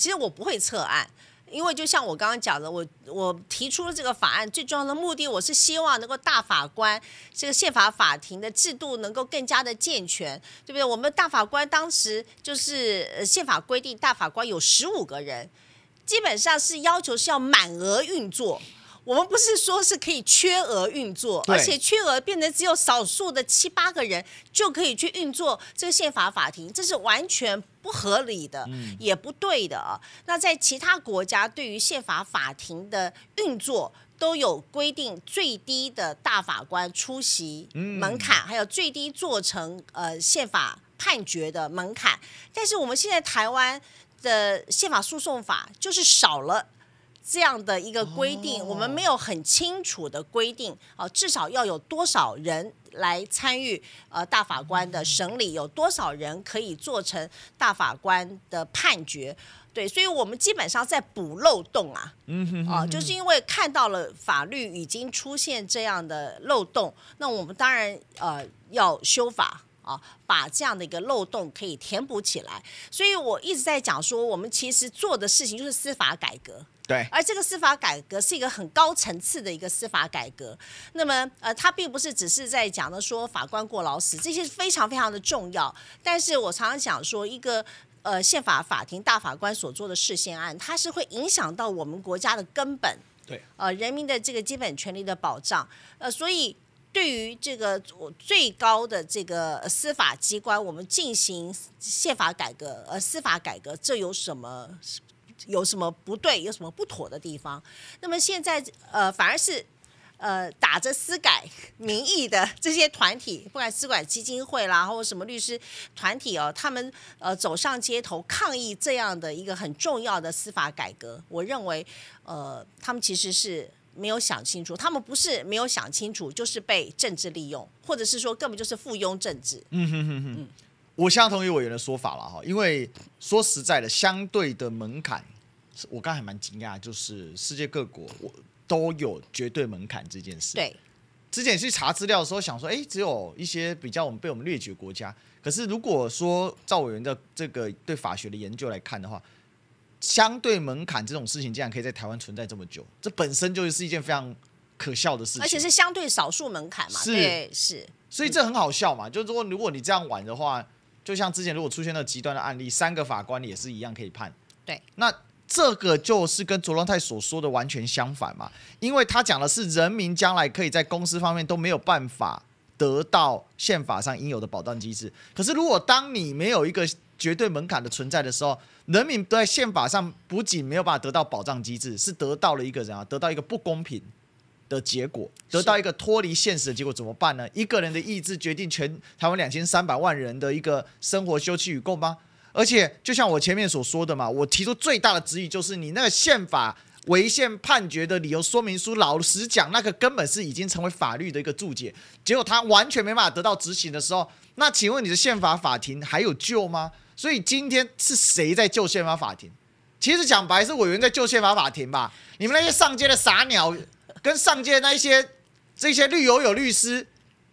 其实我不会撤案。因为就像我刚刚讲的，我我提出了这个法案最重要的目的，我是希望能够大法官这个宪法法庭的制度能够更加的健全，对不对？我们大法官当时就是宪法规定，大法官有十五个人，基本上是要求是要满额运作。我们不是说是可以缺额运作，而且缺额变成只有少数的七八个人就可以去运作这个宪法法庭，这是完全不合理的，也不对的啊。那在其他国家，对于宪法法庭的运作都有规定最低的大法官出席门槛，还有最低做成呃宪法判决的门槛。但是我们现在台湾的宪法诉讼法就是少了。这样的一个规定，我们没有很清楚的规定啊，至少要有多少人来参与呃大法官的审理，有多少人可以做成大法官的判决，对，所以我们基本上在补漏洞啊，啊，就是因为看到了法律已经出现这样的漏洞，那我们当然呃要修法啊，把这样的一个漏洞可以填补起来，所以我一直在讲说，我们其实做的事情就是司法改革。对，而这个司法改革是一个很高层次的一个司法改革。那么，呃，它并不是只是在讲的说法官过劳死，这些非常非常的重要。但是我常常讲说，一个呃宪法法庭大法官所做的事宪案，它是会影响到我们国家的根本，对，呃，人民的这个基本权利的保障。呃，所以对于这个最高的这个司法机关，我们进行宪法改革，呃，司法改革，这有什么？有什么不对，有什么不妥的地方？那么现在呃，反而是呃打着私改名义的这些团体，不管私管基金会啦，或者什么律师团体哦，他们呃走上街头抗议这样的一个很重要的司法改革。我认为呃，他们其实是没有想清楚，他们不是没有想清楚，就是被政治利用，或者是说根本就是附庸政治。嗯哼哼哼。我相同意委员的说法了哈，因为说实在的，相对的门槛，我刚才蛮惊讶，就是世界各国我都有绝对门槛这件事。对，之前去查资料的时候想说，哎，只有一些比较我们被我们列举国家。可是如果说赵委员的这个对法学的研究来看的话，相对门槛这种事情竟然可以在台湾存在这么久，这本身就是一件非常可笑的事情，而且是相对少数门槛嘛。对是，所以这很好笑嘛，就是说如果你这样玩的话。就像之前如果出现了极端的案例，三个法官也是一样可以判。对，那这个就是跟卓龙泰所说的完全相反嘛，因为他讲的是人民将来可以在公司方面都没有办法得到宪法上应有的保障机制。可是如果当你没有一个绝对门槛的存在的时候，人民在宪法上不仅没有办法得到保障机制，是得到了一个人啊，得到一个不公平。的结果得到一个脱离现实的结果怎么办呢？一个人的意志决定全台湾两千三百万人的一个生活休戚与共吗？而且就像我前面所说的嘛，我提出最大的质疑就是你那个宪法违宪判决的理由说明书，老实讲，那个根本是已经成为法律的一个注解，结果他完全没办法得到执行的时候，那请问你的宪法法庭还有救吗？所以今天是谁在救宪法法庭？其实讲白是委员在救宪法法庭吧？你们那些上街的傻鸟。跟上街的那一些这些绿油油律师、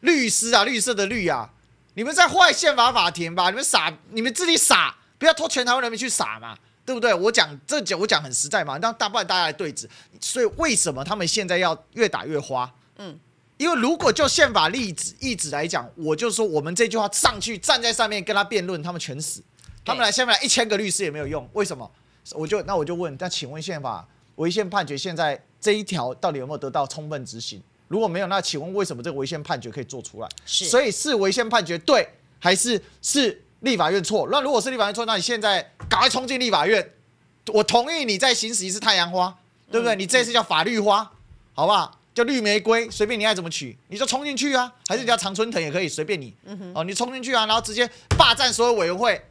律师啊，绿色的绿啊，你们在坏宪法法庭吧？你们傻，你们自己傻，不要拖全台湾人民去傻嘛，对不对？我讲这讲我讲很实在嘛，让大不然大家来对质。所以为什么他们现在要越打越花？嗯，因为如果就宪法例子意旨来讲，我就说我们这句话上去站在上面跟他辩论，他们全死。他们来下面来一千个律师也没有用，为什么？我就那我就问，那请问宪法违宪判决现在？这一条到底有没有得到充分执行？如果没有，那请问为什么这个违宪判决可以做出来？是，所以是违宪判决对，还是是立法院错？那如果是立法院错，那你现在赶快冲进立法院，我同意你再行使一次太阳花，对不对？你这次叫法律花，好不好？叫绿玫瑰，随便你爱怎么取，你就冲进去啊，还是叫常春藤也可以，随便你。哦，你冲进去啊，然后直接霸占所有委员会。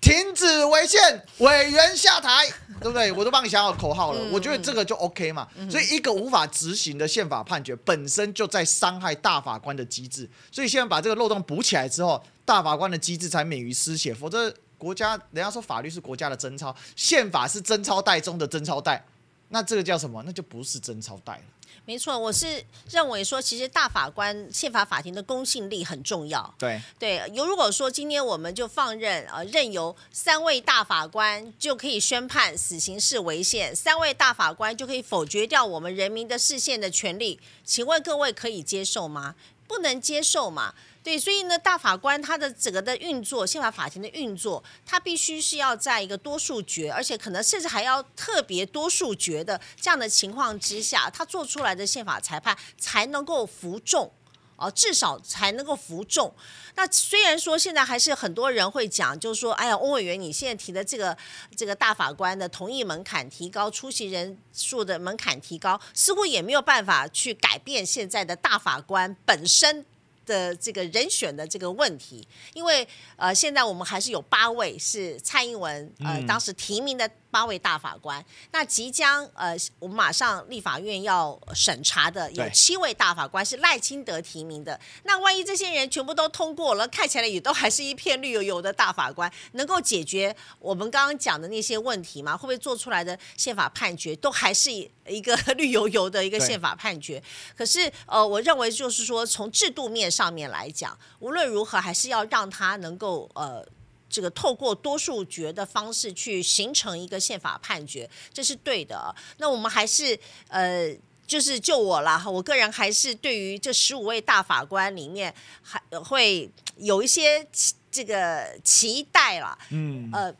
停止违宪，委员下台，对不对？我都帮你想好口号了。我觉得这个就 OK 嘛。所以一个无法执行的宪法判决，本身就在伤害大法官的机制。所以现在把这个漏洞补起来之后，大法官的机制才免于失血。否则国家人家说法律是国家的贞操，宪法是贞操带中的贞操带。那这个叫什么？那就不是真钞贷了。没错，我是认为说，其实大法官宪法法庭的公信力很重要。对，对，有如果说今天我们就放任呃任由三位大法官就可以宣判死刑是违宪，三位大法官就可以否决掉我们人民的视线的权利，请问各位可以接受吗？不能接受嘛？对，所以呢，大法官他的整个的运作，宪法法庭的运作，他必须是要在一个多数决，而且可能甚至还要特别多数决的这样的情况之下，他做出来的宪法裁判才能够服众。哦，至少才能够服众。那虽然说现在还是很多人会讲，就是说，哎呀，翁委员，你现在提的这个这个大法官的同意门槛提高，出席人数的门槛提高，似乎也没有办法去改变现在的大法官本身。的这个人选的这个问题，因为呃，现在我们还是有八位是蔡英文呃当时提名的八位大法官，那即将呃我们马上立法院要审查的有七位大法官是赖清德提名的，那万一这些人全部都通过了，看起来也都还是一片绿油油的大法官，能够解决我们刚刚讲的那些问题吗？会不会做出来的宪法判决都还是一个 绿油油的一个宪法判决？可是呃，我认为就是说从制度面。上面来讲，无论如何，还是要让他能够呃，这个透过多数决的方式去形成一个宪法判决，这是对的。那我们还是呃，就是就我啦，我个人还是对于这十五位大法官里面，还会有一些这个期待了。嗯，呃。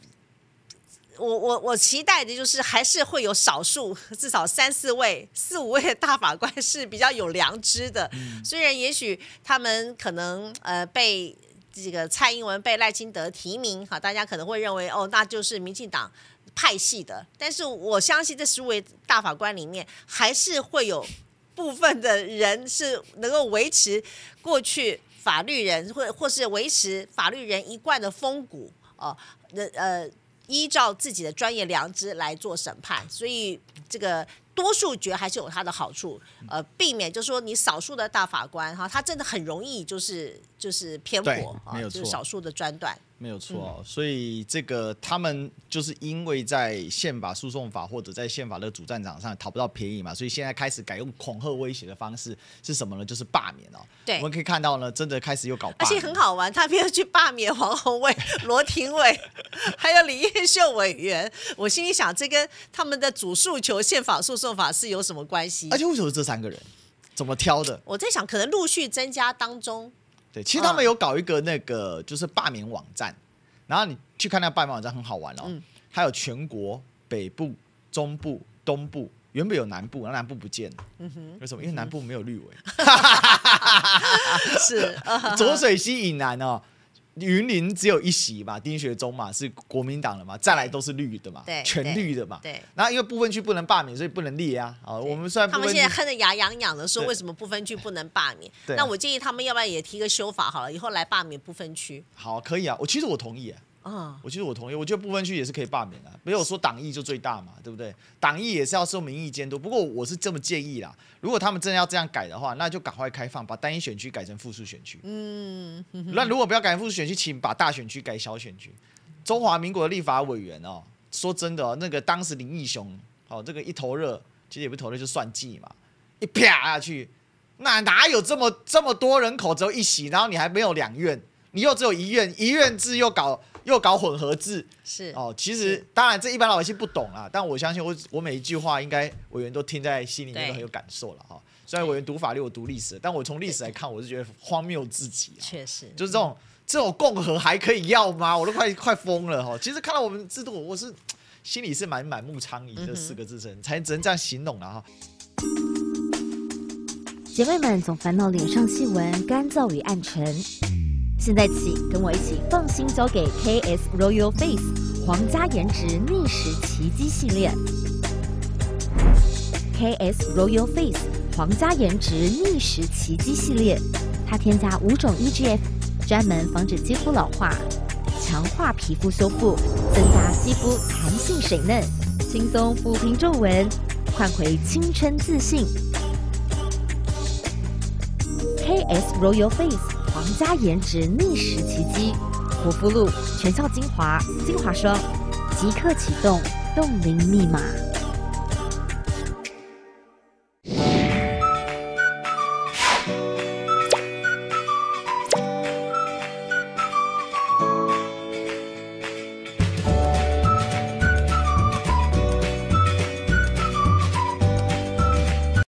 我我我期待的就是还是会有少数，至少三四位、四五位的大法官是比较有良知的。虽然也许他们可能呃被这个蔡英文被赖清德提名，好，大家可能会认为哦，那就是民进党派系的。但是我相信这十位大法官里面，还是会有部分的人是能够维持过去法律人或或是维持法律人一贯的风骨哦，那呃。依照自己的专业良知来做审判，所以这个多数决还是有它的好处，呃，避免就是说你少数的大法官哈，他真的很容易就是就是偏颇啊，就是少数的专断。没有错，所以这个他们就是因为在宪法诉讼法或者在宪法的主战场上讨不到便宜嘛，所以现在开始改用恐吓威胁的方式是什么呢？就是罢免哦。对，我们可以看到呢，真的开始又搞，而且很好玩，他偏要去罢免黄宏伟、罗廷伟，还有李彦秀委员。我心里想，这跟他们的主诉求宪法诉讼法是有什么关系？而且为什么是这三个人？怎么挑的？我在想，可能陆续增加当中。对，其实他们有搞一个那个就是罢免网站，然后你去看那个罢免网站很好玩哦，还有全国北部、中部、东部，原本有南部，然后南部不见了，嗯为什么？因为南部没有绿委，是 浊水溪以南哦。云林只有一席嘛，丁学忠嘛是国民党的嘛，再来都是绿的嘛，全绿的嘛。对。然后因为不分区不能罢免，所以不能列啊。啊，我们虽然他们现在恨得牙痒痒的，说为什么不分区不能罢免？那我建议他们要不要也提个修法好了，以后来罢免不分区。好，可以啊，我其实我同意啊。啊，我其实我同意，我觉得部分区也是可以罢免的，没有说党意就最大嘛，对不对？党意也是要受民意监督。不过我是这么建议啦，如果他们真的要这样改的话，那就赶快开放，把单一选区改成复数选区。嗯，那如果不要改成复数选区，请把大选区改小选区。中华民国的立法委员哦，说真的哦，那个当时林义雄哦，这个一头热，其实也不头热，就算计嘛，一啪下去，那哪有这么这么多人口只有一席，然后你还没有两院，你又只有一院，一院制又搞。又搞混合制是哦，其实当然这一般老百姓不懂啊，但我相信我我每一句话应该委员都听在心里面都很有感受了哈。虽然委员读法律我读历史，但我从历史来看，我是觉得荒谬至极啊。确实，就是这种这种共和还可以要吗？我都快快疯了哈。其实看到我们制度，我是心里是满满目疮痍这四个字才才只能这样形容了哈。姐妹们总烦恼脸上细纹干燥与暗沉。现在起，跟我一起放心交给 KS Royal Face 皇家颜值逆时奇迹系列。KS Royal Face 皇家颜值逆时奇迹系列，它添加五种 EGF，专门防止肌肤老化，强化皮肤修复，增加肌肤弹性水嫩，轻松抚平皱纹，换回青春自信。KS Royal Face。皇家颜值逆时奇迹，护肤露、全效精华、精华霜，即刻启动冻龄密码。